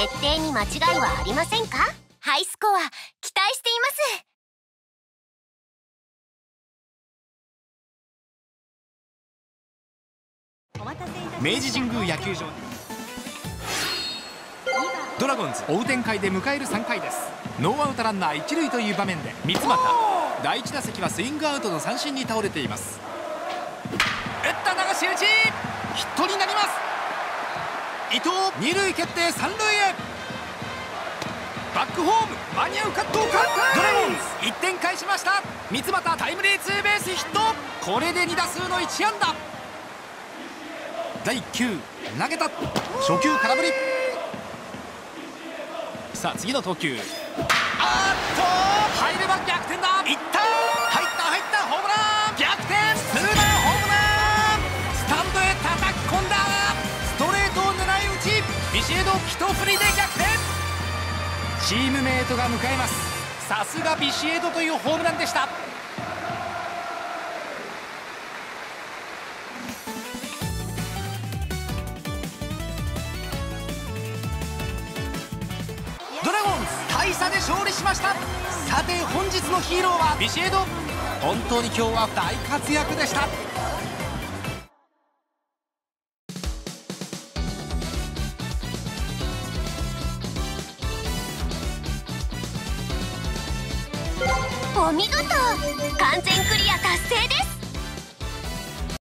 設定に間違いはありませんか？ハイスコア期待しています。明治神宮野球場ドラゴンズ追う展開で迎える3回です。ノーアウトランナー一塁という場面で三俣。第1打席はスイングアウトの三振に倒れています。打った流し打ちヒットになります。伊藤二塁決定三塁へ。合うかどうかドラゴンズ1点返しました。三ツ俣タイムリーツーベースヒット。これで2打数の1安打。第1球投げた。初球空振り。さあ次の投球。あっと入れば逆転だ。いった。入った入ったホームラン。逆転。ツーランホームラン。スタンドへ叩き込んだ。ストレートを狙い撃ち。ビシエド一振りで逆転。チームメートが迎えます。さすがビシエドというホームランでした。ドラゴンズ大差で勝利しました。さて本日のヒーローはビシエド。本当に今日は大活躍でした。お見事。完全